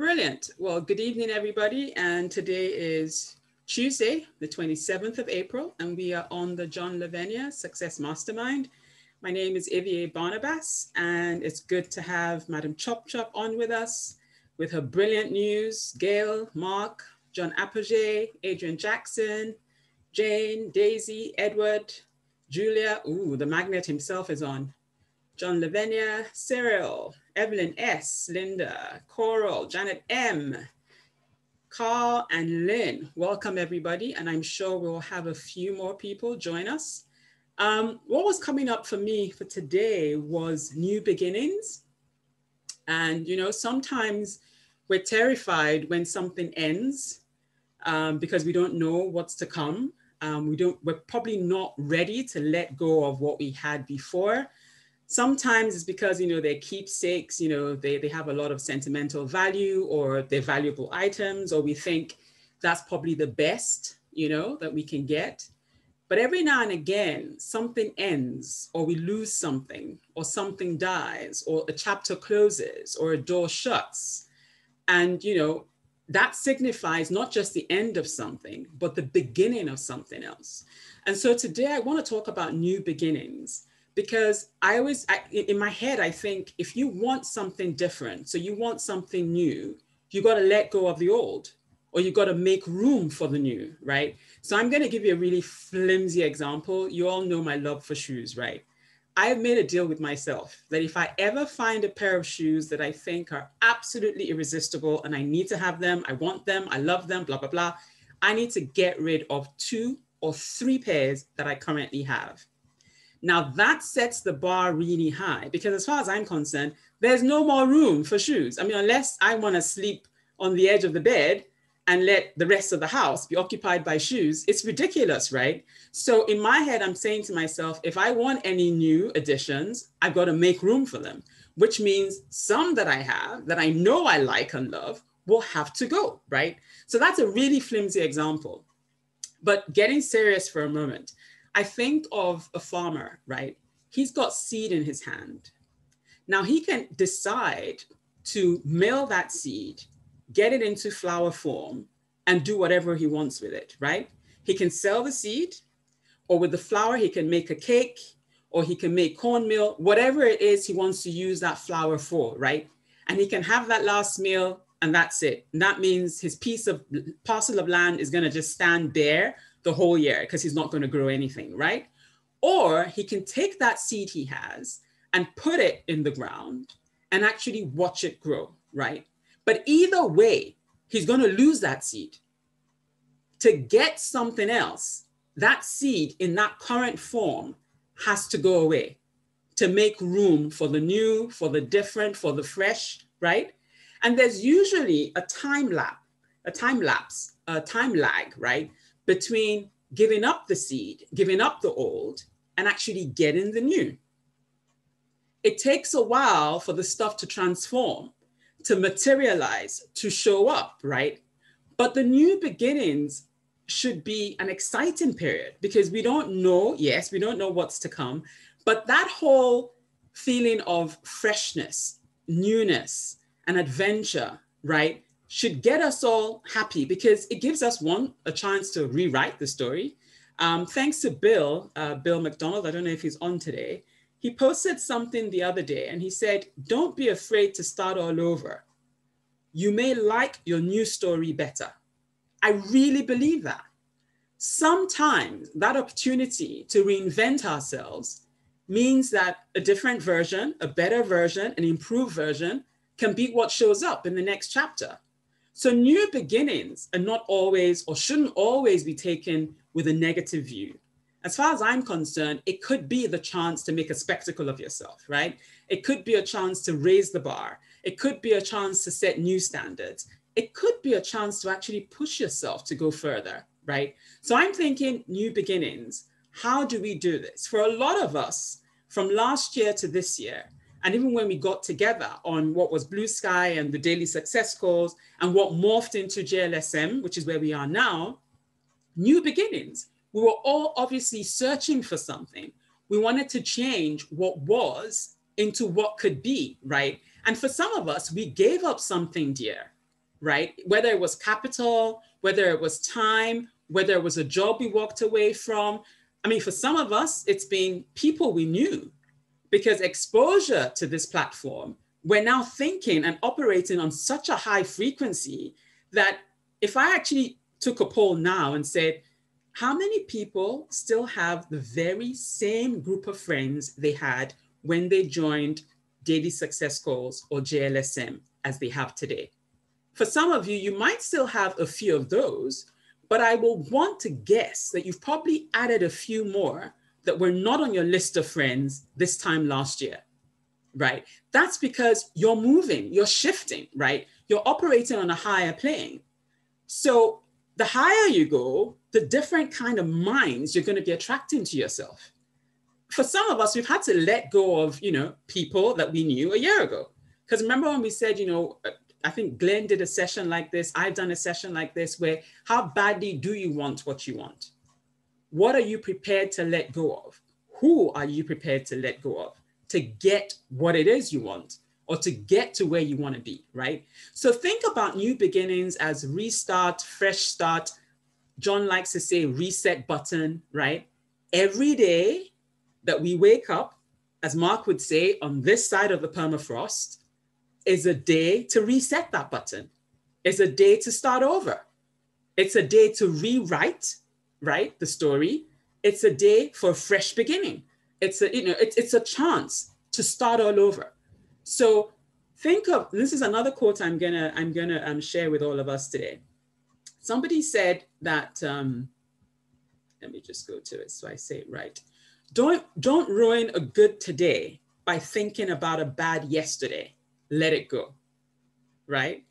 Brilliant. Well, good evening, everybody. And today is Tuesday, the 27th of April, and we are on the John Lavenia Success Mastermind. My name is Ivie Barnabas, and it's good to have Madam Chop Chop on with us with her brilliant news. Gail, Mark, John Apogee, Adrian Jackson, Jane, Daisy, Edward, Julia. Ooh, the magnet himself is on. John Lavenia, Cyril, Evelyn S., Linda, Coral, Janet M., Carl, and Lynn. Welcome, everybody. And I'm sure we'll have a few more people join us. Um, what was coming up for me for today was new beginnings. And, you know, sometimes we're terrified when something ends um, because we don't know what's to come. Um, we don't, we're probably not ready to let go of what we had before sometimes it's because you know they're keepsakes you know they, they have a lot of sentimental value or they're valuable items or we think that's probably the best you know that we can get. But every now and again something ends or we lose something or something dies or a chapter closes or a door shuts. And you know that signifies not just the end of something but the beginning of something else. And so today i want to talk about new beginnings because I always, I, in my head, I think if you want something different, so you want something new, you got to let go of the old or you got to make room for the new, right? So I'm going to give you a really flimsy example. You all know my love for shoes, right? I've made a deal with myself that if I ever find a pair of shoes that I think are absolutely irresistible and I need to have them, I want them, I love them, blah, blah, blah, I need to get rid of two or three pairs that I currently have. Now that sets the bar really high because as far as I'm concerned, there's no more room for shoes. I mean, unless I want to sleep on the edge of the bed and let the rest of the house be occupied by shoes, it's ridiculous, right? So in my head, I'm saying to myself, if I want any new additions, I've got to make room for them, which means some that I have that I know I like and love will have to go, right? So that's a really flimsy example. But getting serious for a moment, I think of a farmer, right? He's got seed in his hand. Now he can decide to mill that seed, get it into flour form, and do whatever he wants with it, right? He can sell the seed, or with the flour, he can make a cake, or he can make cornmeal, whatever it is he wants to use that flour for, right? And he can have that last meal, and that's it. And that means his piece of parcel of land is going to just stand there the whole year because he's not going to grow anything, right? Or he can take that seed he has and put it in the ground and actually watch it grow, right? But either way, he's going to lose that seed. To get something else, that seed in that current form has to go away to make room for the new, for the different, for the fresh, right? And there's usually a time lapse, a time lapse, a time lag, right? Between giving up the seed, giving up the old, and actually getting the new. It takes a while for the stuff to transform, to materialize, to show up, right? But the new beginnings should be an exciting period because we don't know, yes, we don't know what's to come, but that whole feeling of freshness, newness, and adventure, right? Should get us all happy because it gives us one a chance to rewrite the story. Um, thanks to Bill, uh, Bill McDonald, I don't know if he's on today. He posted something the other day and he said, Don't be afraid to start all over. You may like your new story better. I really believe that. Sometimes that opportunity to reinvent ourselves means that a different version, a better version, an improved version can be what shows up in the next chapter. So new beginnings are not always or shouldn't always be taken with a negative view. As far as I'm concerned, it could be the chance to make a spectacle of yourself, right? It could be a chance to raise the bar. It could be a chance to set new standards. It could be a chance to actually push yourself to go further, right? So I'm thinking new beginnings. How do we do this? For a lot of us, from last year to this year, and even when we got together on what was Blue Sky and the daily success calls and what morphed into JLSM, which is where we are now, new beginnings. We were all obviously searching for something. We wanted to change what was into what could be, right? And for some of us, we gave up something dear. right? Whether it was capital, whether it was time, whether it was a job we walked away from. I mean, for some of us, it's been people we knew because exposure to this platform, we're now thinking and operating on such a high frequency that if I actually took a poll now and said, how many people still have the very same group of friends they had when they joined Daily Success Calls or JLSM as they have today? For some of you, you might still have a few of those, but I will want to guess that you've probably added a few more that were not on your list of friends this time last year, right? That's because you're moving, you're shifting, right? You're operating on a higher plane. So the higher you go, the different kind of minds you're going to be attracting to yourself. For some of us, we've had to let go of, you know, people that we knew a year ago. Because remember when we said, you know, uh, I think Glenn did a session like this. I've done a session like this where how badly do you want what you want? What are you prepared to let go of? Who are you prepared to let go of to get what it is you want or to get to where you want to be, right? So think about new beginnings as restart, fresh start. John likes to say reset button, right? Every day that we wake up, as Mark would say, on this side of the permafrost, is a day to reset that button. It's a day to start over. It's a day to rewrite, right, the story. It's a day for a fresh beginning. It's a, you know, it's, it's a chance to start all over. So think of this is another quote I'm gonna I'm gonna um, share with all of us today. Somebody said that um, let me just go to it so I say it right. Don't don't ruin a good today by thinking about a bad yesterday let it go, right?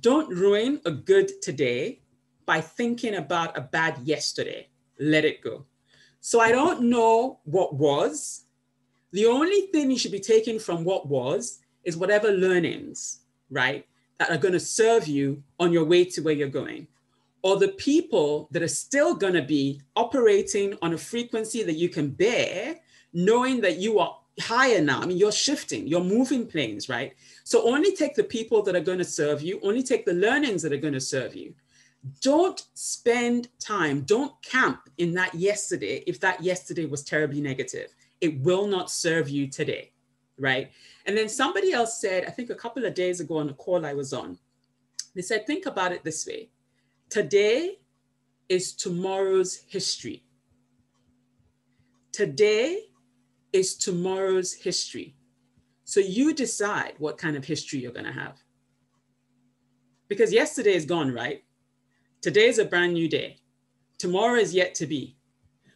Don't ruin a good today by thinking about a bad yesterday. Let it go. So I don't know what was. The only thing you should be taking from what was is whatever learnings, right, that are going to serve you on your way to where you're going. Or the people that are still going to be operating on a frequency that you can bear, knowing that you are higher now. I mean, you're shifting, you're moving planes, right? So only take the people that are going to serve you, only take the learnings that are going to serve you. Don't spend time, don't camp in that yesterday if that yesterday was terribly negative. It will not serve you today, right? And then somebody else said, I think a couple of days ago on a call I was on, they said, think about it this way today is tomorrow's history. Today is tomorrow's history. So you decide what kind of history you're going to have. Because yesterday is gone, right? Today is a brand new day. Tomorrow is yet to be.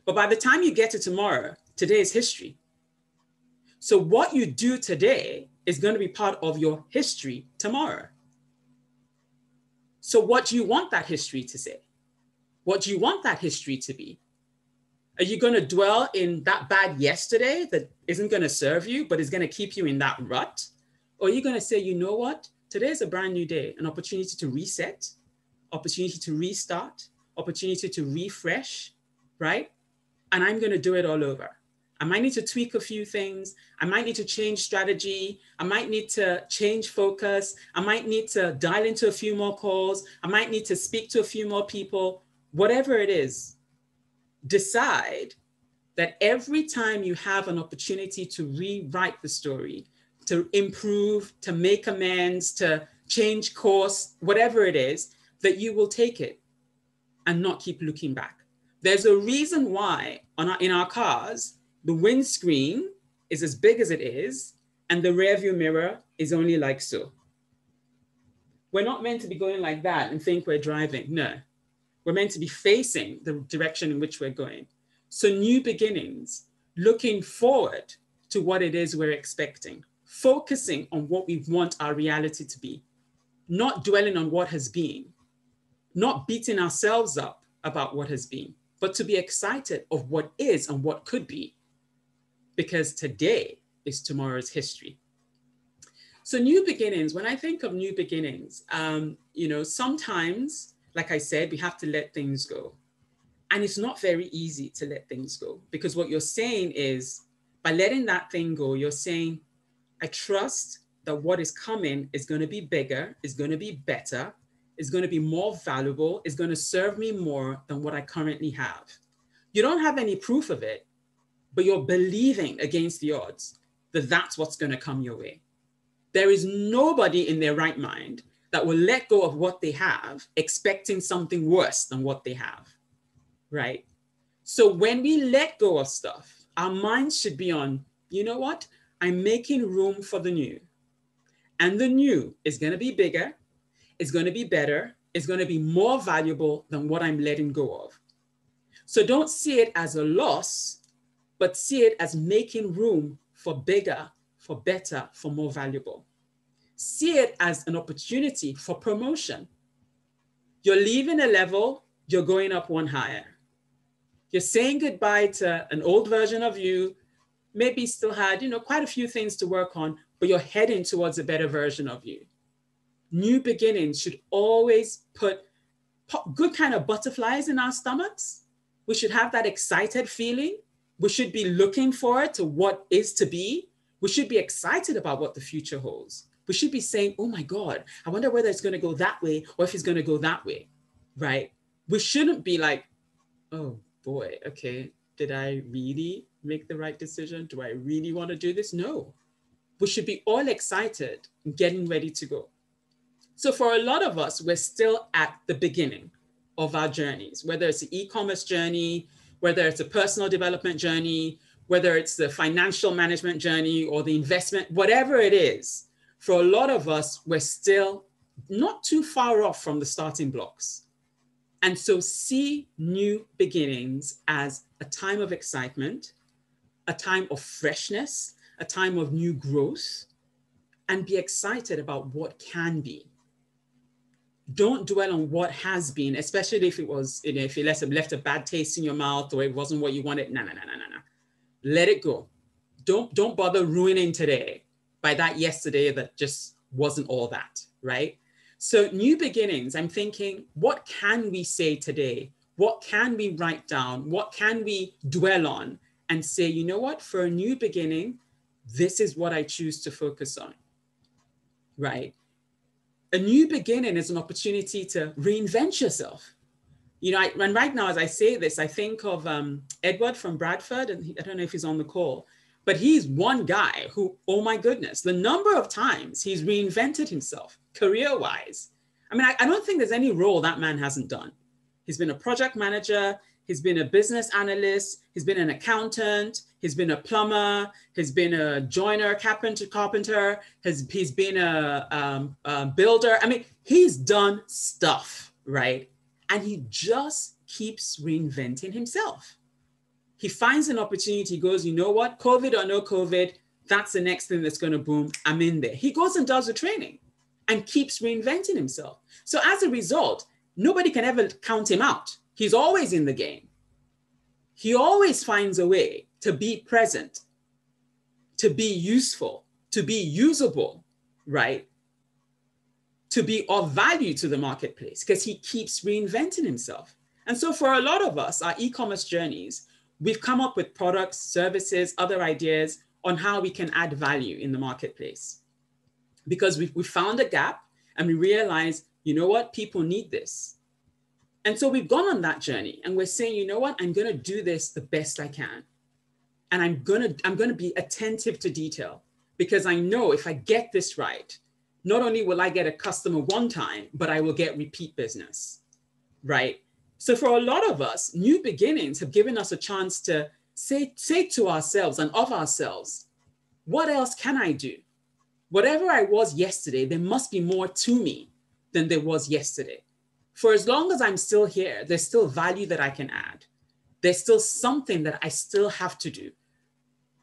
But by the time you get to tomorrow, today is history. So what you do today is going to be part of your history tomorrow. So what do you want that history to say? What do you want that history to be? Are you going to dwell in that bad yesterday that isn't going to serve you, but is going to keep you in that rut? Or are you going to say, you know what? Today is a brand new day, an opportunity to reset, opportunity to restart, opportunity to refresh, right? And I'm going to do it all over. I might need to tweak a few things. I might need to change strategy. I might need to change focus. I might need to dial into a few more calls. I might need to speak to a few more people. Whatever it is, decide that every time you have an opportunity to rewrite the story, to improve, to make amends, to change course, whatever it is, that you will take it and not keep looking back. There's a reason why on our, in our cars, the windscreen is as big as it is, and the rearview mirror is only like so. We're not meant to be going like that and think we're driving. No, we're meant to be facing the direction in which we're going. So, new beginnings, looking forward to what it is we're expecting, focusing on what we want our reality to be, not dwelling on what has been, not beating ourselves up about what has been, but to be excited of what is and what could be, because today is tomorrow's history. So, new beginnings, when I think of new beginnings, um, you know, sometimes like I said, we have to let things go. And it's not very easy to let things go because what you're saying is by letting that thing go, you're saying, I trust that what is coming is going to be bigger, is going to be better, is going to be more valuable, is going to serve me more than what I currently have. You don't have any proof of it, but you're believing against the odds that that's what's going to come your way. There is nobody in their right mind that will let go of what they have, expecting something worse than what they have, right? So when we let go of stuff, our minds should be on, you know what? I'm making room for the new. And the new is going to be bigger, it's going to be better, it's going to be more valuable than what I'm letting go of. So don't see it as a loss, but see it as making room for bigger, for better, for more valuable. See it as an opportunity for promotion. You're leaving a level, you're going up one higher. You're saying goodbye to an old version of you, maybe still had, you know, quite a few things to work on, but you're heading towards a better version of you. New beginnings should always put good kind of butterflies in our stomachs. We should have that excited feeling. We should be looking forward to what is to be. We should be excited about what the future holds. We should be saying, oh my God, I wonder whether it's going to go that way or if it's going to go that way, right? We shouldn't be like, oh boy, okay, did I really make the right decision? Do I really want to do this? No. We should be all excited and getting ready to go. So for a lot of us, we're still at the beginning of our journeys, whether it's the e-commerce journey, whether it's a personal development journey, whether it's the financial management journey or the investment, whatever it is, for a lot of us, we're still not too far off from the starting blocks. And so see new beginnings as a time of excitement, a time of freshness, a time of new growth, and be excited about what can be. Don't dwell on what has been, especially if it was, you know, if it left, left a bad taste in your mouth or it wasn't what you wanted. No, no, no, no, no, no. Let it go. Don't don't bother ruining today by that yesterday that just wasn't all that, right? So new beginnings, I'm thinking, what can we say today? What can we write down? What can we dwell on and say, you know what, for a new beginning, this is what I choose to focus on, right? A new beginning is an opportunity to reinvent yourself. You know, I, and right now, as I say this, I think of um, Edward from Bradford, and he, I don't know if he's on the call, but he's one guy who, oh my goodness, the number of times he's reinvented himself career wise. I mean, I, I, don't think there's any role that man hasn't done. He's been a project manager, he's been a business analyst, he's been an accountant, he's been a plumber, he's been a joiner, carpenter, carpenter, has, he's been a, um, a builder. I mean, he's done stuff, right? And he just keeps reinventing himself. He finds an opportunity, he goes, you know what, COVID or no COVID, that's the next thing that's going to boom. I'm in there. He goes and does the training and keeps reinventing himself. So as a result, nobody can ever count him out. He's always in the game. He always finds a way to be present, to be useful, to be usable, right? To be of value to the marketplace because he keeps reinventing himself. And so for a lot of us, our e-commerce journeys, we've come up with products, services, other ideas on how we can add value in the marketplace because we, we found a gap and we realized, you know what, people need this. And so we've gone on that journey and we're saying, you know what, I'm going to do this the best I can. And I'm to I'm to be attentive to detail because I know if I get this right, not only will I get a customer one time, but I will get repeat business. Right? So for a lot of us, new beginnings have given us a chance to say say to ourselves and of ourselves, what else can I do? whatever I was yesterday, there must be more to me than there was yesterday. For as long as I'm still here, there's still value that I can add. There's still something that I still have to do.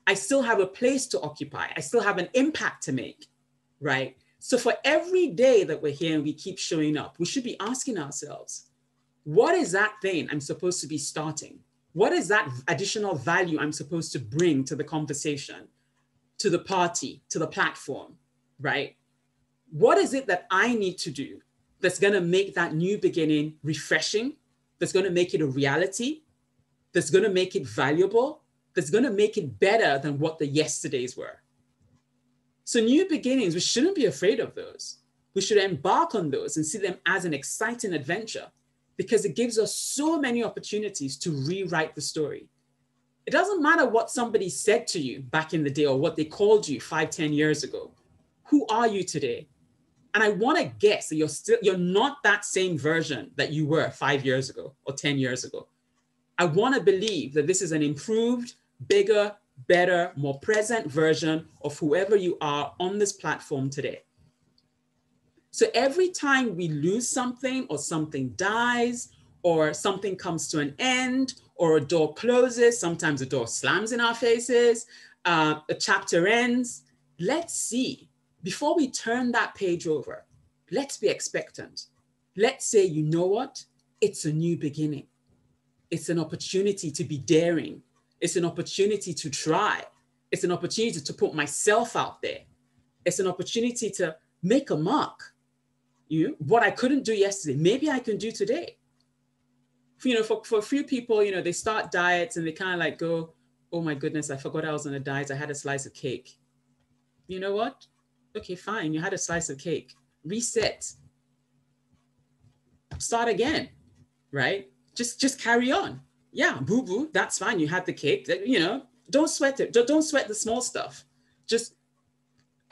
I still have a place to occupy. I still have an impact to make, right? So for every day that we're here and we keep showing up, we should be asking ourselves, what is that thing I'm supposed to be starting? What is that additional value I'm supposed to bring to the conversation? to the party, to the platform, right? What is it that I need to do that's going to make that new beginning refreshing, that's going to make it a reality, that's going to make it valuable, that's going to make it better than what the yesterdays were? So, new beginnings, we shouldn't be afraid of those. we should embark on those and see them as an exciting adventure because it gives us so many opportunities to rewrite the story. It doesn't matter what somebody said to you back in the day or what they called you five, ten years ago. Who are you today? And I want to guess that you're still you're not that same version that you were five years ago or 10 years ago. I want to believe that this is an improved, bigger, better, more present version of whoever you are on this platform today. So every time we lose something or something dies or something comes to an end or a door closes, sometimes a door slams in our faces, uh, a chapter ends, let's see, before we turn that page over, let's be expectant. Let's say, you know what? It's a new beginning. It's an opportunity to be daring. It's an opportunity to try. It's an opportunity to put myself out there. It's an opportunity to make a mark. You know, what I couldn't do yesterday, maybe I can do today. You know, for, for a few people, you know, they start diets and they kind of like go, oh my goodness, I forgot I was on a diet. I had a slice of cake. You know what? Okay, fine. You had a slice of cake. Reset. Start again, right? Just just carry on. Yeah, boo boo. That's fine. You had the cake. You know, don't sweat it. Don't sweat the small stuff. Just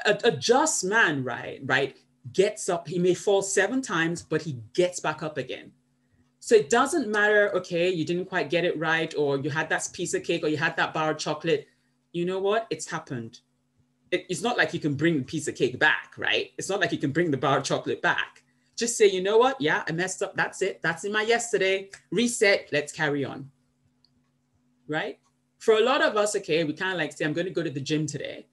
a, a just man, right? Right gets up. He may fall seven times, but he gets back up again. So it doesn't matter, okay, you didn't quite get it right, or you had that piece of cake, or you had that bar of chocolate. You know what? It's happened. It, it's not like you can bring the piece of cake back, right? It's not like you can bring the bar of chocolate back. Just say, you know what? Yeah, I messed up. That's it. That's in my yesterday. Reset. Let's carry on. Right? For a lot of us, okay, we kind of like say, I'm going to go to the gym today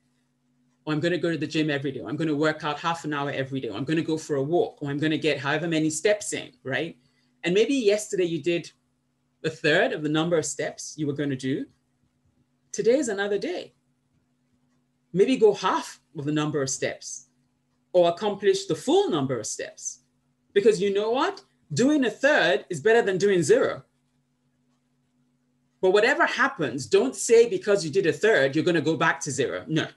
or I'm going to go to the gym every day, or I'm going to work out half an hour every day, or I'm going to go for a walk, or I'm going to get however many steps in, right? And maybe yesterday you did a third of the number of steps you were going to do. Today is another day. Maybe go half of the number of steps or accomplish the full number of steps. Because you know what? Doing a third is better than doing zero. But whatever happens, don't say because you did a third, you're going to go back to zero. No,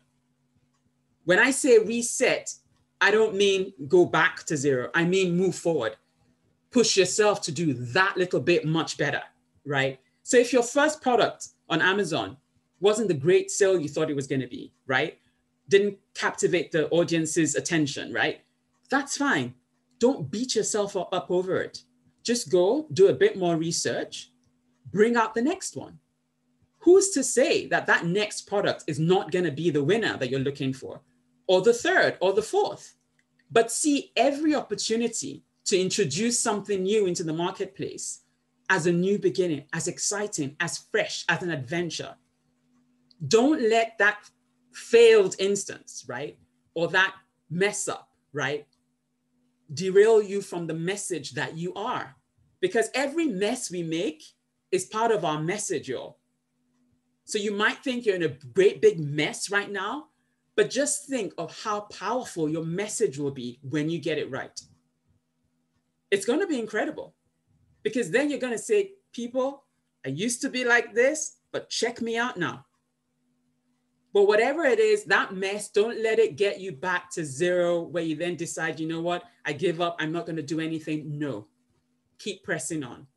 when I say reset, I don't mean go back to zero. I mean move forward. Push yourself to do that little bit much better, right? So if your first product on Amazon wasn't the great sale you thought it was going to be, right? Didn't captivate the audience's attention, right? That's fine. Don't beat yourself up over it. Just go do a bit more research, bring out the next one. Who's to say that that next product is not going to be the winner that you're looking for? or the third or the fourth, but see every opportunity to introduce something new into the marketplace as a new beginning, as exciting, as fresh, as an adventure. Don't let that failed instance, right? Or that mess up, right? Derail you from the message that you are. Because every mess we make is part of our message, y'all. So you might think you're in a great big mess right now, but just think of how powerful your message will be when you get it right. It's going to be incredible because then you're going to say, People, I used to be like this, but check me out now. But whatever it is, that mess, don't let it get you back to zero where you then decide, you know what, I give up, I'm not going to do anything. No, keep pressing on.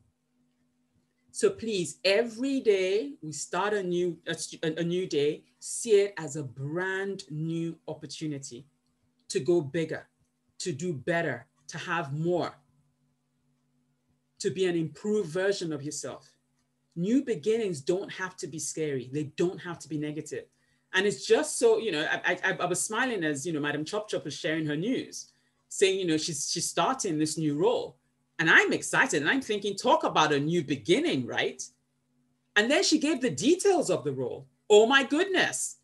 So please, every day we start a new a, a, new day, see it as a brand new opportunity to go bigger, to do better, to have more, to be an improved version of yourself. New beginnings don't have to be scary. They don't have to be negative. And it's just so, you know, I, I, I was smiling as, you know, Madam Chop Chop was sharing her news, saying, you know, she's, she's starting this new role. And I'm excited and I'm thinking, talk about a new beginning, right? And then she gave the details of the role. Oh my goodness,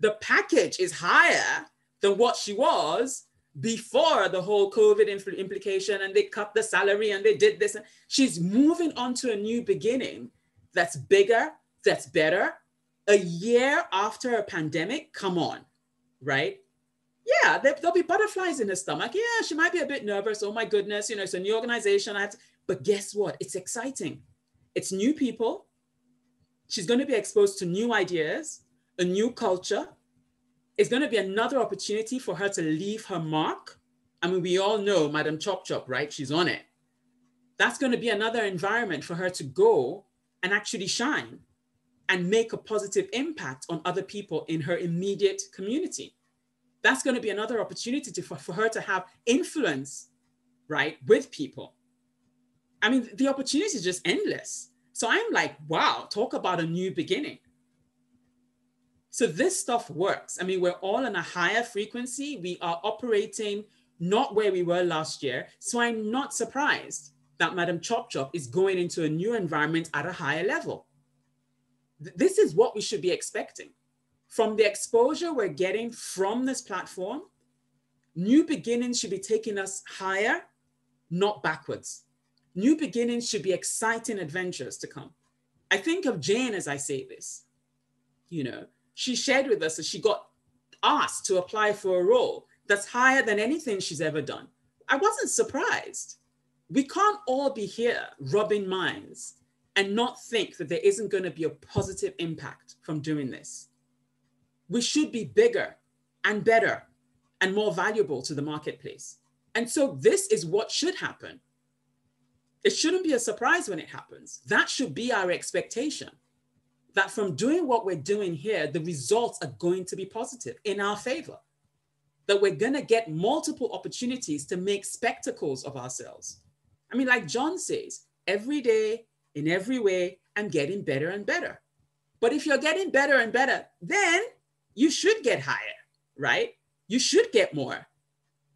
the package is higher than what she was before the whole COVID impl- implication and they cut the salary and they did this. She's moving on to a new beginning that's bigger, that's better. A year after a pandemic, come on, right? Yeah, there, will be butterflies in her stomach. Yeah, she might be a bit nervous. Oh my goodness, you know, it's a new organization. I have to, but guess what? It's exciting. It's new people. She's going to be exposed to new ideas, a new culture. It's going to be another opportunity for her to leave her mark I mean, we all know Madam Chop Chop, right? She's on it. That's going to be another environment for her to go and actually shine and make a positive impact on other people in her immediate community. That's going to be another opportunity to, for, for her to have influence, right, with people. I mean, the opportunity is just endless. So I'm like, wow, talk about a new beginning. So this stuff works. I mean, we're all on a higher frequency. We are operating not where we were last year. So I'm not surprised that Madam Chop Chop is going into a new environment at a higher level. This is what we should be expecting. From the exposure we're getting from this platform, new beginnings should be taking us higher, not backwards. New beginnings should be exciting adventures to come. I think of Jane as I say this. You know, she shared with us that she got asked to apply for a role that's higher than anything she's ever done. I wasn't surprised. We can't all be here rubbing minds and not think that there isn't going to be a positive impact from doing this. We should be bigger and better and more valuable to the marketplace. And so this is what should happen. It shouldn't be a surprise when it happens. That should be our expectation that from doing what we're doing here, the results are going to be positive in our favor. That we're going to get multiple opportunities to make spectacles of ourselves. I mean, like John says, every day, in every way, I'm getting better and better. But if you're getting better and better, then you should get higher, right? You should get more.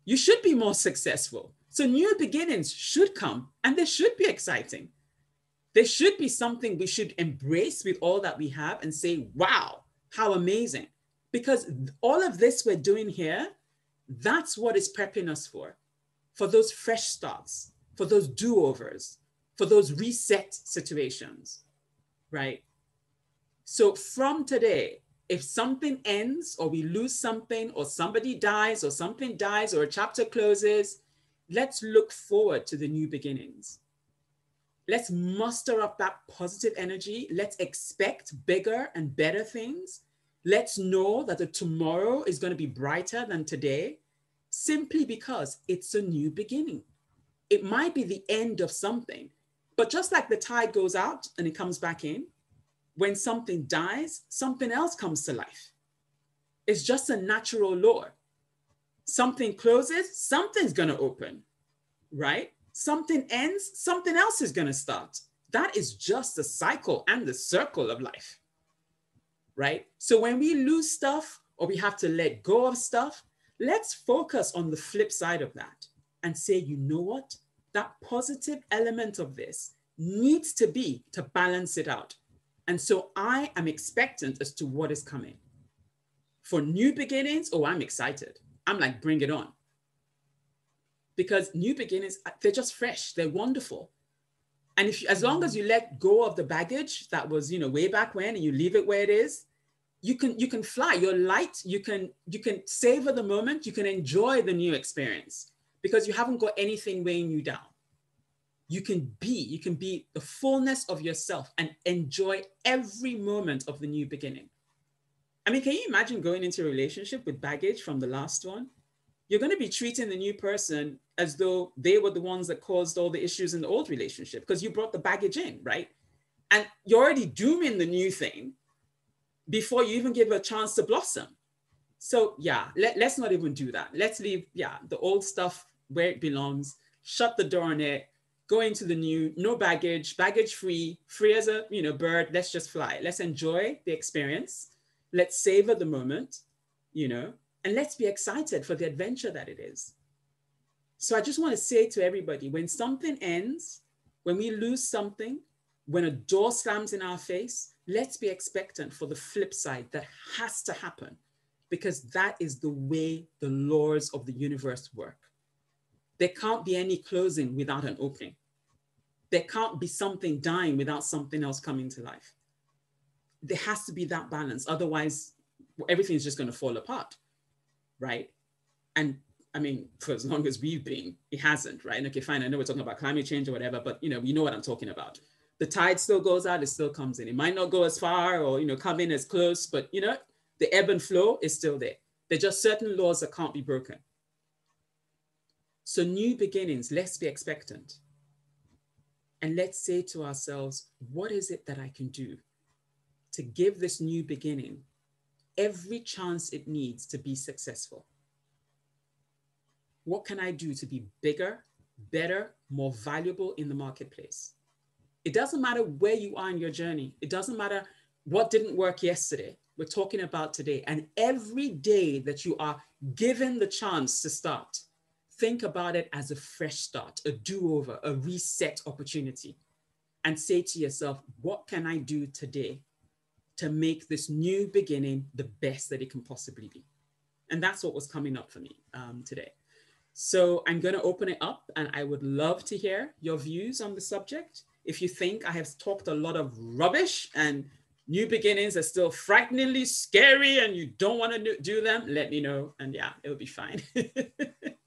You should be more successful. So new beginnings should come and they should be exciting. There should be something we should embrace with all that we have and say, wow, how amazing. Because all of this we're doing here, that's what is prepping us for, for those fresh starts, for those do overs, for those reset situations, right? So from today, if something ends or we lose something or somebody dies or something dies or a chapter closes, let's look forward to the new beginnings. Let's muster up that positive energy. Let's expect bigger and better things. Let's know that the tomorrow is going to be brighter than today simply because it's a new beginning. It might be the end of something, but just like the tide goes out and it comes back in, when something dies, something else comes to life. It's just a natural law. Something closes, something's going to open, right? something ends, something else is going to start. That is just the cycle and the circle of life, right? So when we lose stuff or we have to let go of stuff, let's focus on the flip side of that and say, you know what? That positive element of this needs to be to balance it out. And so I am expectant as to what is coming. For new beginnings, oh, I'm excited. I'm like, bring it on. Because new beginnings they're just fresh. They're wonderful. And if you, as long as you let go of the baggage that was you know way back when and you leave it where it is you can you can fly. You're light you can you can savor the moment. You can enjoy the new experience because you haven't got anything weighing you down you can be you can be the fullness of yourself and enjoy every moment of the new beginning i mean can you imagine going into a relationship with baggage from the last one you're going to be treating the new person as though they were the ones that caused all the issues in the old relationship because you brought the baggage in, right? And you're already dooming the new thing before you even give a chance to blossom. So yeah, let, let's not even do that. Let's leave, yeah, the old stuff where it belongs, shut the door on it, go into the new, no baggage, baggage free, free as a you know bird. Let's just fly. Let's enjoy the experience. Let's savor the moment, you know, and let's be excited for the adventure that it is. So I just want to say to everybody when something ends, when we lose something, when a door slams in our face, let's be expectant for the flip side that has to happen because that is the way the laws of the universe work. There can't be any closing without an opening. There can't be something dying without something else coming to life. There has to be that balance. Otherwise, everything is just going to fall apart, right? And I mean, for as long as we've been, it hasn't, right? And okay, fine. I know we're talking about climate change or whatever, but you know, you know what I'm talking about. The tide still goes out, it still comes in. It might not go as far or you know come in as close, but you know, the ebb and flow is still there. There are just certain laws that can't be broken. So, new beginnings, let's be expectant. And let's say to ourselves, what is it that I can do to give this new beginning every chance it needs to be successful? What can I do to be bigger, better, more valuable in the marketplace? It doesn't matter where you are in your journey, it doesn't matter what didn't work yesterday. We're talking about today. And every day that you are given the chance to start, think about it as a fresh start, a do over, a reset opportunity. And say to yourself, what can I do today to make this new beginning the best that it can possibly be? And that's what was coming up for me um, today. So I'm going to open it up and I would love to hear your views on the subject. If you think I have talked a lot of rubbish and new beginnings are still frighteningly scary and you don't want to do them, let me know. And yeah, it'll be fine.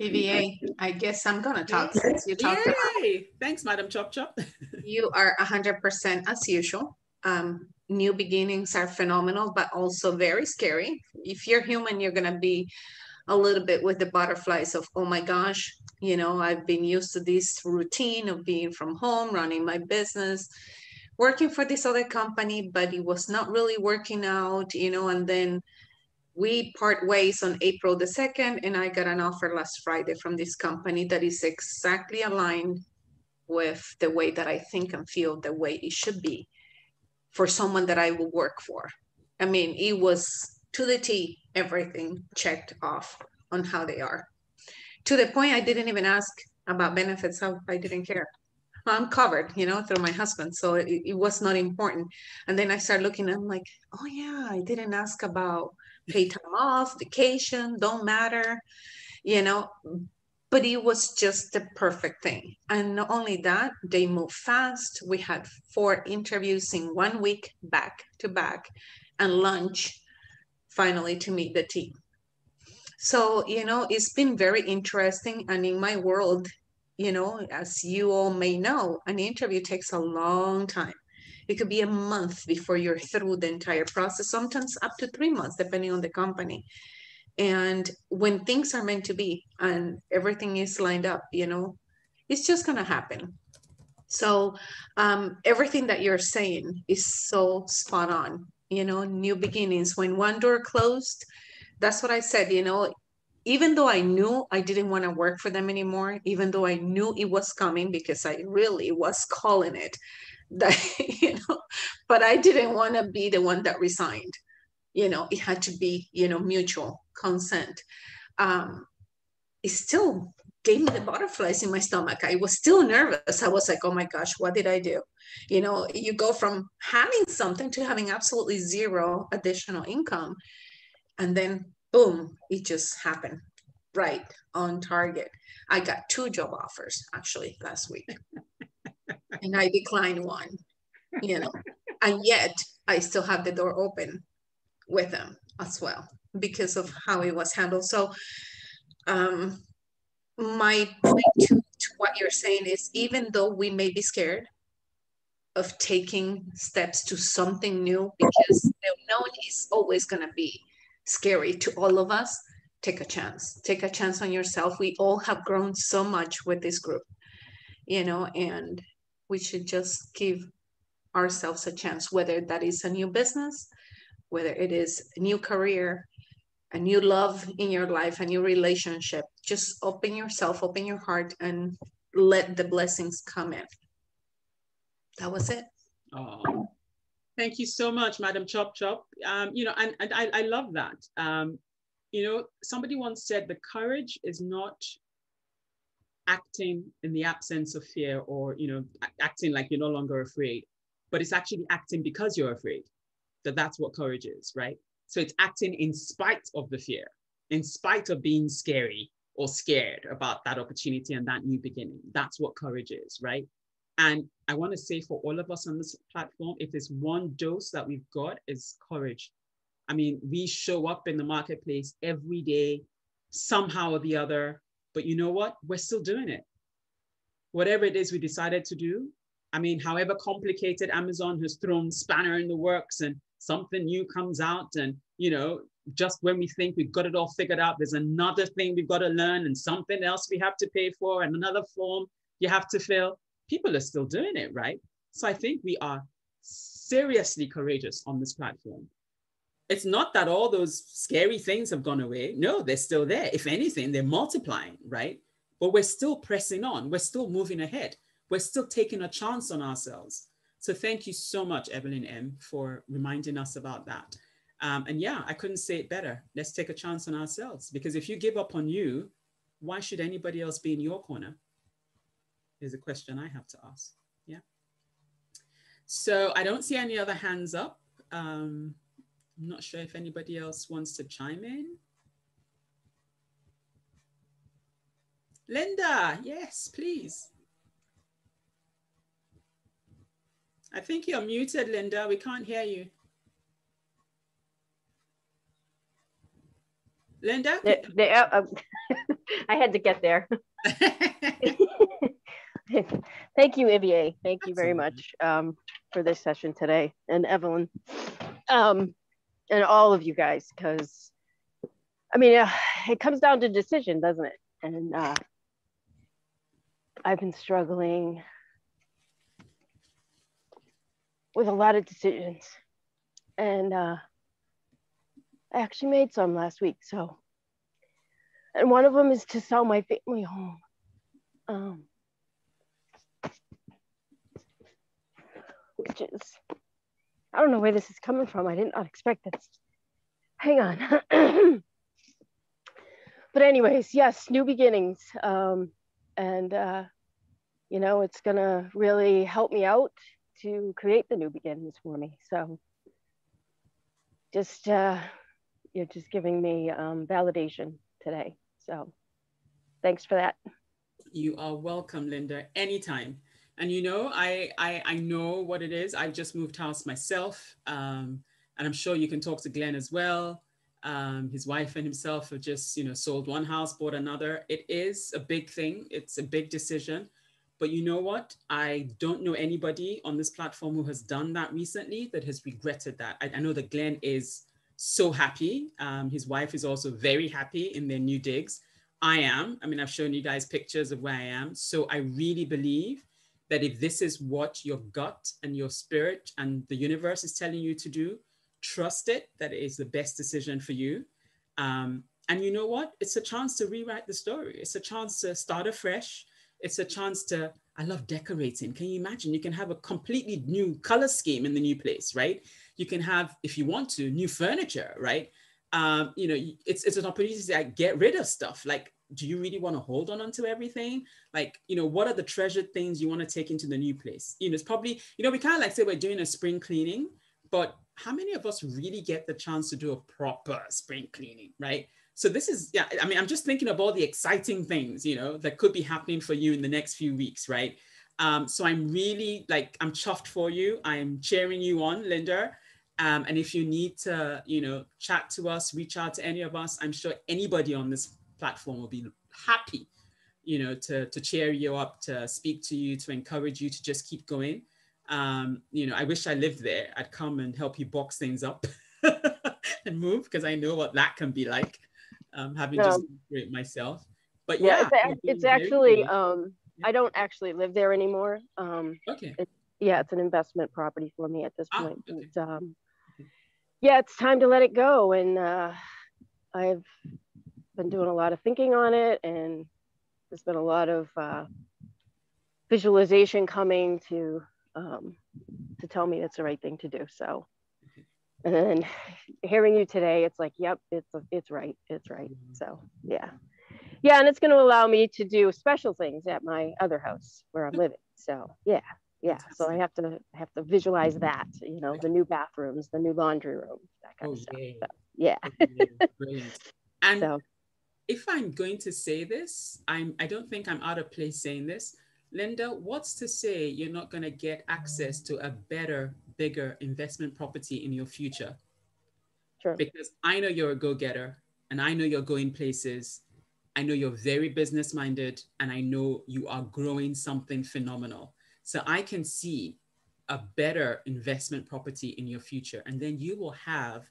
EVA, I guess I'm gonna talk since you talked Yay! about. Thanks, Madam Chop Chop. you are 100% as usual. Um, new beginnings are phenomenal, but also very scary. If you're human, you're gonna be a little bit with the butterflies of, oh my gosh, you know, I've been used to this routine of being from home, running my business, working for this other company, but it was not really working out, you know, and then we part ways on April the 2nd, and I got an offer last Friday from this company that is exactly aligned with the way that I think and feel the way it should be for someone that I will work for. I mean, it was to the T, everything checked off on how they are. To the point I didn't even ask about benefits, oh, I didn't care. I'm covered, you know, through my husband. So it, it was not important. And then I started looking, I'm like, oh yeah, I didn't ask about pay time off, vacation, don't matter, you know. But it was just the perfect thing. And not only that, they moved fast. We had four interviews in one week, back to back, and lunch finally to meet the team. So, you know, it's been very interesting. And in my world, you know, as you all may know, an interview takes a long time. It could be a month before you're through the entire process, sometimes up to three months, depending on the company. And when things are meant to be and everything is lined up, you know, it's just going to happen. So um, everything that you're saying is so spot on you know, new beginnings. When one door closed, that's what I said, you know, even though I knew I didn't want to work for them anymore, even though I knew it was coming because I really was calling it, that, you but I didn't want to be the one that resigned. You know, it had to be, you know, mutual consent. Um, it still gave me the butterflies in my stomach. I was still nervous. I was like, oh my gosh, what did I do? You know, you go from having something to having absolutely zero additional income. And then boom, it just happened right on target. I got two job offers actually last week. and I declined one, you know, and yet I still have the door open with them as well because of how it was handled. So um, my point to, to what you're saying is even though we may be scared of taking steps to something new because the unknown is always going to be scary to all of us take a chance. Take a chance on yourself. We all have grown so much with this group you know and we should just give ourselves a chance whether that is a new business whether it is a new career a new love in your life, a new relationship. Just open yourself, open your heart, and let the blessings come in. That was it. Oh, thank you so much, Madam Chop Chop. Um, you know, and, and I, I love that. Um, you know, somebody once said the courage is not acting in the absence of fear or, you know, acting like you're no longer afraid, but it's actually acting because you're afraid. That that's what courage is, right? So it's acting in spite of the fear, in spite of being scary or scared about that opportunity and that new beginning. That's what courage is, right? And I want to say for all of us on this platform, if there's one dose that we've got, is courage. I mean, we show up in the marketplace every day, somehow or the other, but you know what? We're still doing it. Whatever it is we decided to do, I mean, however complicated Amazon has thrown spanner in the works and something new comes out and, you know, just when we think we've got it all figured out, there's another thing we've got to learn and something else we have to pay for and another form you have to fill. People are still doing it, right? So I think we are seriously courageous on this platform. It's not that all those scary things have gone away. No, they're still there. If anything, they're multiplying, right? But we're still pressing on. We're still moving ahead. We're still taking a chance on ourselves. So thank you so much, Evelyn M, for reminding us about that. Um, and yeah, I couldn't say it better. Let's take a chance on ourselves because if you give up on you, why should anybody else be in your corner? Is a question I have to ask. Yeah. So I don't see any other hands up. Um, I'm not sure if anybody else wants to chime in. Linda, yes, please. I think you're muted, Linda. We can't hear you. Linda? They, uh, uh I had to get there. Thank you, Ivié. Thank you very much um, for this session today, and Evelyn, um, and all of you guys, because I mean, uh, it comes down to decision, doesn't it? And uh, I've been struggling with a lot of decisions, and uh, I actually made some last week. So, and one of them is to sell my family home. Um, which is, I don't know where this is coming from. I did not expect this. Hang on. but anyways, yes, new beginnings. Um, and, uh, you know, it's gonna really help me out to create the new beginnings for me. So just, uh, you're just giving me um, validation today. So thanks for that. You are welcome, Linda, anytime. And you know, I, I, I know what it is. I've just moved house myself. Um, and I'm sure you can talk to Glenn as well. Um, his wife and himself have just, you know, sold one house, bought another. It is a big thing. It's a big decision. But you know what? I don't know anybody on this platform who has done that recently that has regretted that. I, I know that Glenn is so happy. Um, his wife is also very happy in their new digs. I am. I mean, I've shown you guys pictures of where I am. So I really believe that if this is what your gut and your spirit and the universe is telling you to do, trust it that it is the best decision for you. Um, and you know what? It's a chance to rewrite the story. It's a chance to start afresh. It's a chance to, I love decorating. Can you imagine? You can have a completely new color scheme in the new place, right? You can have, if you want to, new furniture, right? Um, you know, it's, it's an opportunity to like, get rid of stuff. Like do you really want to hold on onto everything? Like, you know, what are the treasured things you want to take into the new place? You know, it's probably, you know, we kind of like say we're doing a spring cleaning, but how many of us really get the chance to do a proper spring cleaning, right? So this is, yeah, I mean, I'm just thinking of all the exciting things, you know, that could be happening for you in the next few weeks, right? Um, so I'm really like, I'm chuffed for you. I'm cheering you on, Linda. Um, and if you need to, you know, chat to us, reach out to any of us, I'm sure anybody on this platform will be happy, you know, to, to cheer you up, to speak to you, to encourage you to just keep going. Um, you know, I wish I lived there. I'd come and help you box things up and move because I know what that can be like, um, having just it myself. But yeah, yeah it's, it's actually, um, yeah. I don't actually live there anymore. Um, okay. It, yeah, it's an investment property for me at this ah, point. Okay. But, um, yeah, it's time to let it go. And uh, I've been doing a lot of thinking on it and there's been a lot of uh, visualization coming to um, to tell me it's the right thing to do so and then hearing you today it's like yep it's it's right it's right. So yeah. Yeah and it's going to allow me to do special things at my other house where i'm living. So yeah yeah. So i have to have to visualize that you know the new bathrooms the new laundry room that kind oh, of stuff so, yeah. Brilliant. and so. if I'm going to say this, I'm, I don't think I'm out of place saying this. Linda, what's to say you're not going to get access to a better, bigger investment property in your future? Sure. Because I know you're a go getter and I know you're going places. I know you're very business minded and I know you are growing something phenomenal. So I can see a better investment property in your future. And then you will have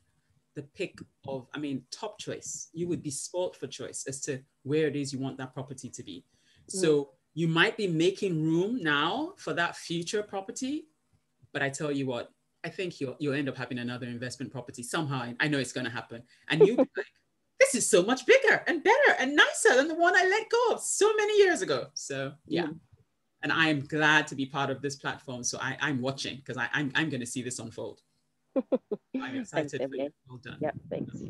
the pick of, I mean, top choice. You would be spoiled for choice as to where it is you want that property to be. Mm. So you might be making room now for that future property. But I tell you what, I think you'll, you'll end up having another investment property somehow. I know it's going to happen. And you'll be like, this is so much bigger and better and nicer than the one I let go of so many years ago. So yeah. And I am glad to be part of this platform. So I, I'm watching because I'm, I'm going to see this unfold. I'm excited thanks, for you. Well done. Yeah, thanks.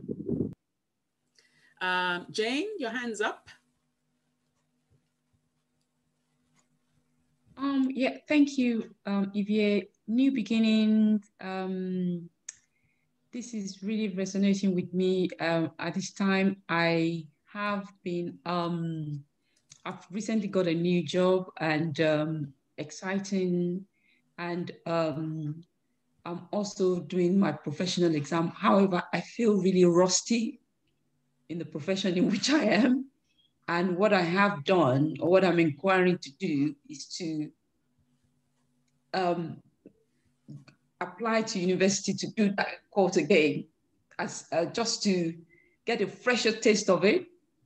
Um, Jane, your hand's up. Um, yeah, thank you, um, Evie. New beginnings. Um, this is really resonating with me. Um, at this time, I have been um, I've recently got a new job and um, exciting, and um, I'm also doing my professional exam. However, I feel really rusty in the profession in which I am. And what I have done, or what I'm inquiring to do, is to um, apply to university to do that course again, as uh, just to get a fresher taste of it,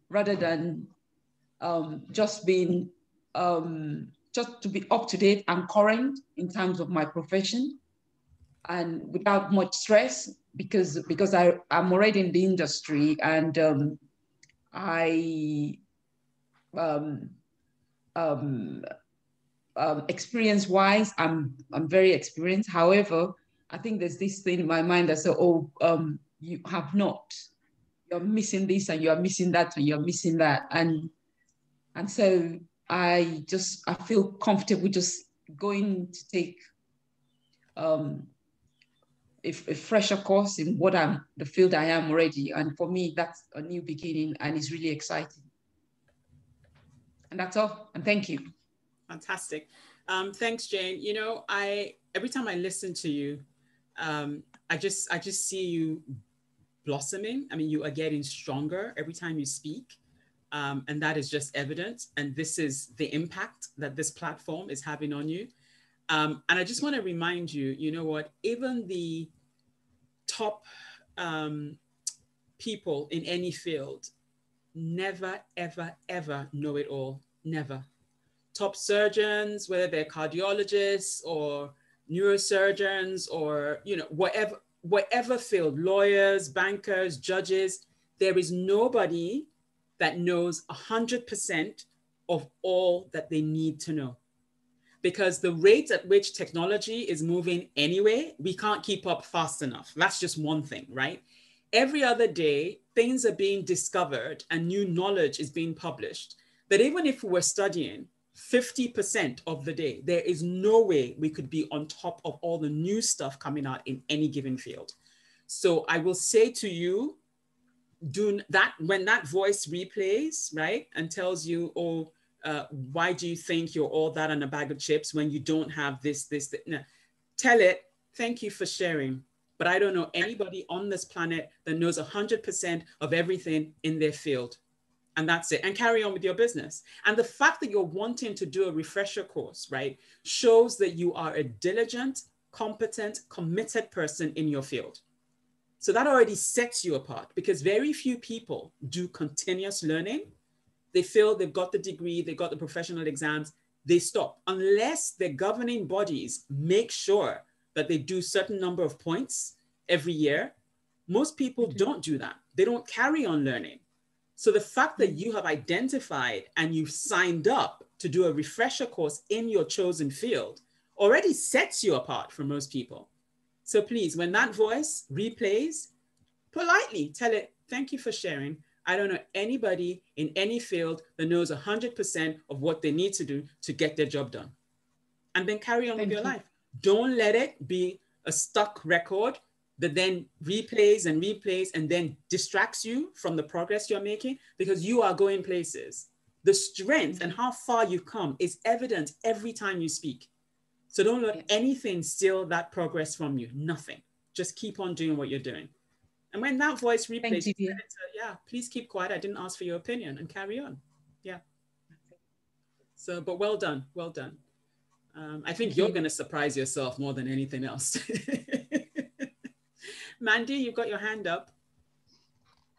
rather than um, just being um, just to be up to date and current in terms of my profession and without much stress because because I, I'm already in the industry and um, I um, um, um, experience wise I'm I'm very experienced. However, I think there's this thing in my mind that says, oh, um, you have not. You're missing this and you're missing that and you're missing that. And and so I just, I feel comfortable just going to take um, a, a, fresher course in what I'm, the field I am already. And for me, that's a new beginning and it's really exciting. And that's all. And thank you. Fantastic. Um, thanks, Jane. You know, I every time I listen to you, um, I just I just see you blossoming. I mean, you are getting stronger every time you speak. Um, and that is just evident. And this is the impact that this platform is having on you. Um, and I just want to remind you, you know what, even the top um, people in any field never, ever, ever know it all. Never. Top surgeons, whether they're cardiologists or neurosurgeons or, you know, whatever, whatever field, lawyers, bankers, judges, there is nobody that knows 100% of all that they need to know. Because the rate at which technology is moving anyway, we can't keep up fast enough. That's just one thing, right? Every other day, things are being discovered and new knowledge is being published. That even if we were studying 50% of the day, there is no way we could be on top of all the new stuff coming out in any given field. So I will say to you, do that when that voice replays, right, and tells you, oh, uh, why do you think you're all that on a bag of chips when you don't have this, this, this? No. Tell it, thank you for sharing. But I don't know anybody on this planet that knows 100% of everything in their field. And that's it. And carry on with your business. And the fact that you're wanting to do a refresher course, right, shows that you are a diligent, competent, committed person in your field. So that already sets you apart because very few people do continuous learning. They feel they've got the degree, they've got the professional exams, they stop unless the governing bodies make sure that they do certain number of points every year. Most people mm-hmm. don't do that. They don't carry on learning. So the fact that you have identified and you've signed up to do a refresher course in your chosen field already sets you apart from most people. So please, when that voice replays, politely tell it, thank you for sharing. I don't know anybody in any field that knows 100% of what they need to do to get their job done. And then carry on thank with your you. life. Don't let it be a stuck record that then replays and replays and then distracts you from the progress you're making because you are going places. The strength and how far you've come is evident every time you speak. So don't let anything steal that progress from you. Nothing. Just keep on doing what you're doing. And when that voice replays, you, you. yeah, please keep quiet. I didn't ask for your opinion and carry on. Yeah. So, but well done. Well done. Um, I think you're going to surprise yourself more than anything else. Mandy, you've got your hand up.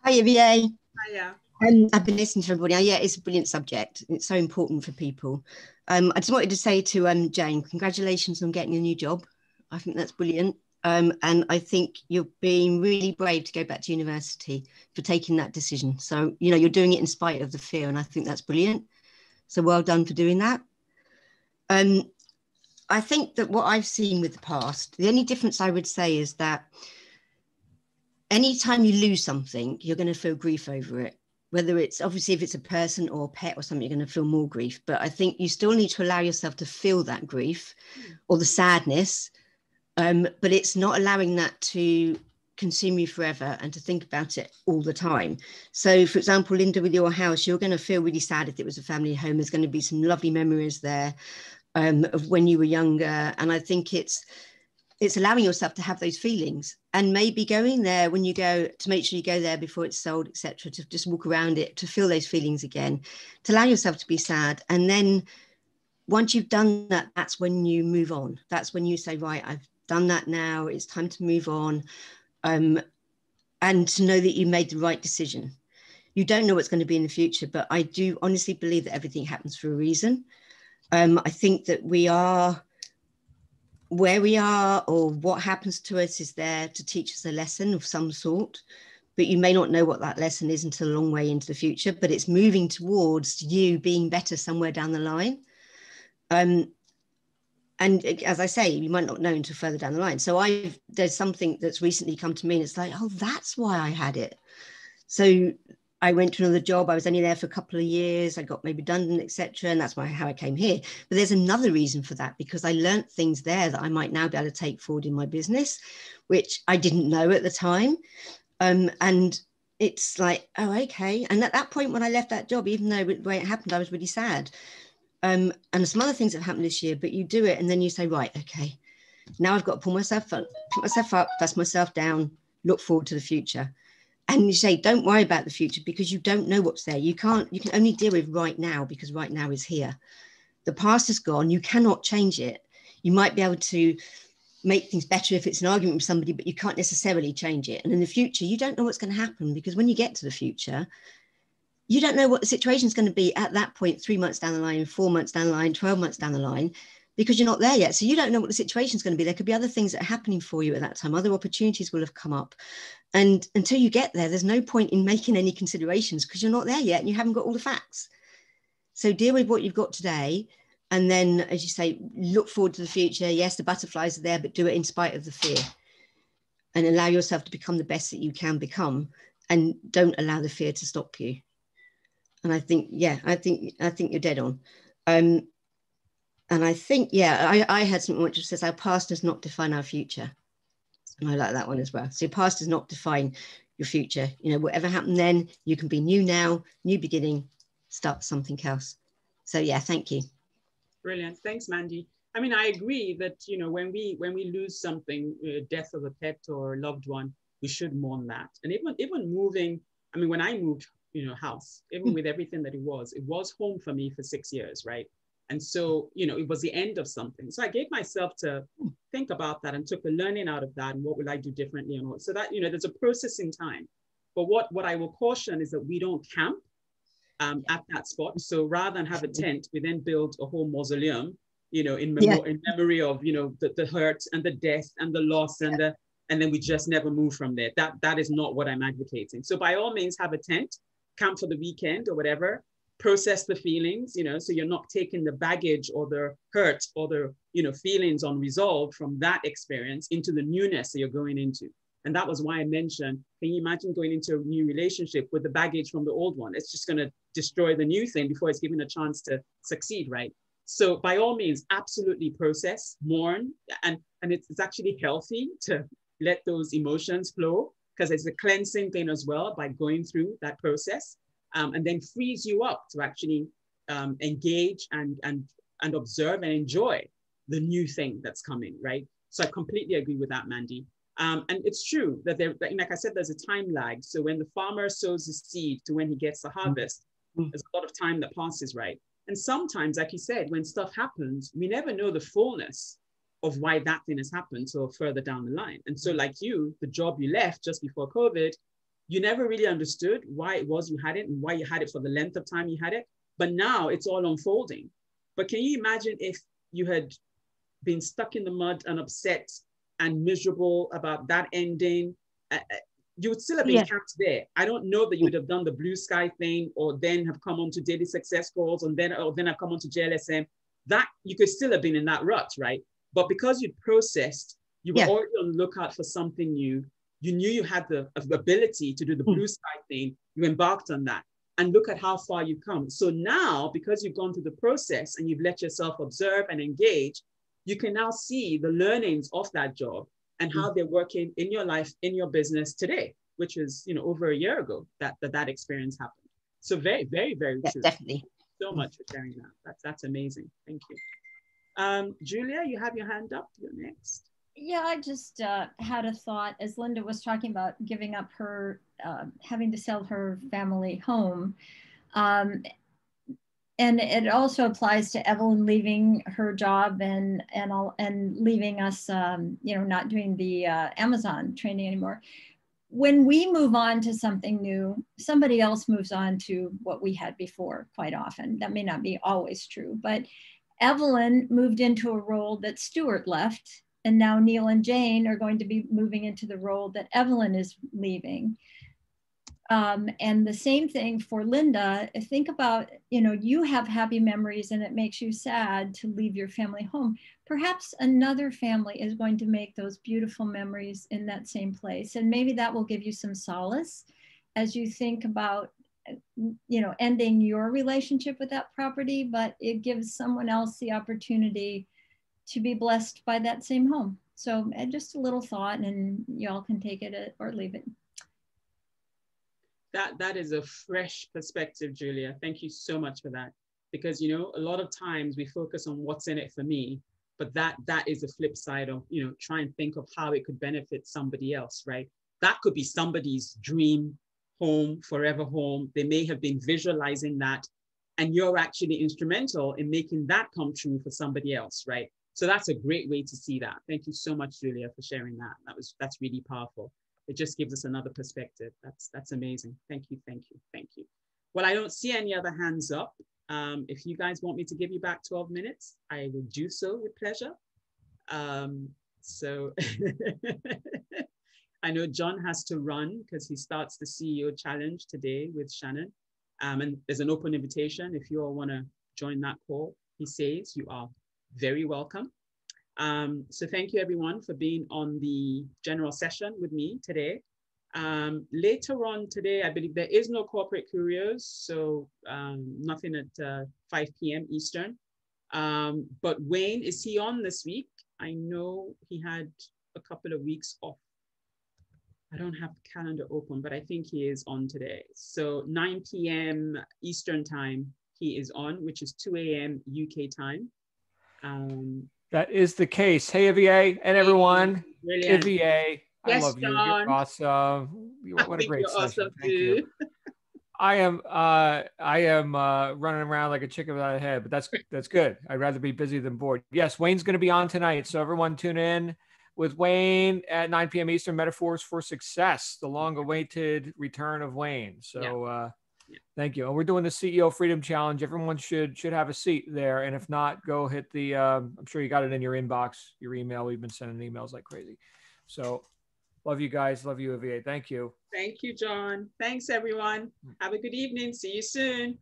Hi, VA. Hiya. Um, I've been listening to everybody. Yeah, it's a brilliant subject. It's so important for people. Um, I just wanted to say to um, Jane, congratulations on getting a new job. I think that's brilliant. Um, and I think you're being really brave to go back to university for taking that decision. So, you know, you're doing it in spite of the fear, and I think that's brilliant. So, well done for doing that. Um, I think that what I've seen with the past, the only difference I would say is that anytime you lose something, you're going to feel grief over it. Whether it's obviously if it's a person or a pet or something, you're going to feel more grief. But I think you still need to allow yourself to feel that grief or the sadness um, but it's not allowing that to consume you forever and to think about it all the time. So, for example, Linda, with your house, you're going to feel really sad if it was a family home. There's going to be some lovely memories there um, of when you were younger, and I think it's it's allowing yourself to have those feelings and maybe going there when you go to make sure you go there before it's sold etc to just walk around it to feel those feelings again to allow yourself to be sad and then once you've done that that's when you move on that's when you say right i've done that now. It's time to move on. Um, and to know that you made the right decision. You don't know what's going to be in the future, but I do honestly believe that everything happens for a reason. Um, I think that we are where we are or what happens to us is there to teach us a lesson of some sort but you may not know what that lesson is until a long way into the future but it's moving towards you being better somewhere down the line um, and as I say, you might not know until further down the line. So I there's something that's recently come to me, and it's like, oh, that's why I had it. So I went to another job. I was only there for a couple of years. I got made redundant, etc. And that's why how I came here. But there's another reason for that because I learned things there that I might now be able to take forward in my business, which I didn't know at the time. Um, and it's like, oh, okay. And at that point, when I left that job, even though the way it happened, I was really sad um, and some other things have happened this year, but you do it and then you say, right, okay, now I've got to pull myself up, pick myself up, dust myself down, look forward to the future. And you say, don't worry about the future because you don't know what's there. You can't, you can only deal with right now because right now is here. The past is gone. You cannot change it. You might be able to make things better if it's an argument with somebody, but you can't necessarily change it. And in the future, you don't know what's going to happen because when you get to the future, you don't know what the situation is going to be at that point, three months down the line, four months down the line, 12 months down the line, because you're not there yet. So you don't know what the situation is going to be. There could be other things that are happening for you at that time. Other opportunities will have come up. And until you get there, there's no point in making any considerations because you're not there yet and you haven't got all the facts. So deal with what you've got today. And then, as you say, look forward to the future. Yes, the butterflies are there, but do it in spite of the fear and allow yourself to become the best that you can become. And don't allow the fear to stop you and I think, yeah, I think I think you're dead on. Um, and I think, yeah, I, I had something which says our past does not define our future. I like that one as well. So your past does not define your future. You know, whatever happened then, you can be new now, new beginning, start something else. So yeah, thank you. Brilliant. Thanks, Mandy. I mean, I agree that you know when we when we lose something, uh, death of a pet or loved one, we should mourn that. And even even moving. I mean, when I moved you know, house, even hmm. with everything that it was. It was home for me for six years, right? And so, you know, it was the end of something. So I gave myself to think about that and took the learning out of that and what will I do differently and what. So that, you know, there's a processing time. But what, what I will caution is that we don't camp um, at that spot. So rather than have a tent, we then build a whole mausoleum, you know, in, memo- yeah. in memory of, you know, the, the hurt and the death and the loss and the, and then we just never move from there. That, that is not what I'm advocating. So by all means have a tent, camp for the weekend or whatever process the feelings you know so you're not taking the baggage or the hurt or the you know feelings unresolved from that experience into the newness that you're going into. And that was why i mentioned can you imagine going into a new relationship with the baggage from the old one? It's just going to destroy the new thing before it's given a chance to succeed right? So by all means absolutely process mourn and and it's, it's actually healthy to let those emotions flow because it's a cleansing thing as well by going through that process um, and then frees you up to actually um, engage and, and, and observe and enjoy the new thing that's coming, right? So I completely agree with that, Mandy. Um, and it's true that there, like I said, there's a time lag. So when the farmer sows the seed to when he gets the harvest, mm-hmm. there's a lot of time that passes, right? And sometimes, like you said, when stuff happens, we never know the fullness of why that thing has happened till further down the line. And so, like you, the job you left just before COVID, you never really understood why it was you had it and why you had it for the length of time you had it. But now it's all unfolding. But can you imagine if you had been stuck in the mud and upset and miserable about that ending? Uh, uh you would still have been yeah. capped there. I don't know that you would have done the blue sky thing or then have come on to daily success calls and then or then have come on to JLSM. That you could still have been in that rut, right? But because you'd processed, you were yeah. already on the lookout for something new. You knew you had the ability to do the mm. blue sky thing. You embarked on that. And look at how far you've come. So now, because you've gone through the process and you've let yourself observe and engage, you can now see the learnings of that job and how mm. they're working in your life, in your business today, which is, you know, over a year ago that that, that experience happened. So very, very, very yeah, true. Definitely. So much for sharing that. That's that's amazing. Thank you. Um, Julia, you have your hand up. You're next. Yeah, I just uh, had a thought as Linda was talking about giving up her, uh, having to sell her family home. Um, and it also applies to Evelyn leaving her job and and all, and leaving us, um, you know, not doing the uh, Amazon training anymore. When we move on to something new, somebody else moves on to what we had before. Quite often, that may not be always true, but Evelyn moved into a role that Stuart left, and now Neil and Jane are going to be moving into the role that Evelyn is leaving. Um, and the same thing for Linda. Think about, you know, you have happy memories and it makes you sad to leave your family home. Perhaps another family is going to make those beautiful memories in that same place. And maybe that will give you some solace as you think about you know ending your relationship with that property but it gives someone else the opportunity to be blessed by that same home. So eh, just a little thought and y'all can take it uh, or leave it. That that is a fresh perspective julia. Thank you so much for that. Because you know a lot of times we focus on what's in it for me but that that is the flip side of you know try and think of how it could benefit somebody else right? That could be somebody's dream home, forever home. They may have been visualizing that, and you're actually instrumental in making that come true for somebody else, right? So that's a great way to see that. Thank you so much, Julia, for sharing that. That was that's really powerful. It just gives us another perspective. That's that's amazing. Thank you, thank you, thank you. Well, I don't see any other hands up. Um, if you guys want me to give you back 12 minutes, I will do so with pleasure. Um, so I know John has to run because he starts the CEO challenge today with Shannon. Um, and there's an open invitation if you all want to join that call. He says you are very welcome. Um, so thank you everyone for being on the general session with me today. Um, later on today, I believe there is no corporate curios, so um, nothing at uh, 5 p.m. Eastern. Um, but Wayne, is he on this week? I know he had a couple of weeks off I don't have the calendar open, but I think he is on today. So 9 p.m. Eastern time, he is on, which is 2 a.m. UK time. Um, that is the case. Hey, Ivié and everyone. Brilliant. Ivié, I love you. You're awesome. What a great session. Awesome Thank you. I am uh, I am uh, running around like a chicken without a head, but that's that's good. I'd rather be busy than bored. Yes, Wayne's going to be on tonight, so everyone tune in with Wayne at 9 p.m. Eastern. Metaphors for Success, the long-awaited return of Wayne. So, yeah. Uh. Thank you. And we're doing the CEO Freedom Challenge. Everyone should should have a seat there, and if not, go hit the. Um, I'm sure you got it in your inbox, your email. We've been sending emails like crazy. So, love you guys. Love you, Ivié. Thank you. Thank you, John. Thanks, everyone. Have a good evening. See you soon.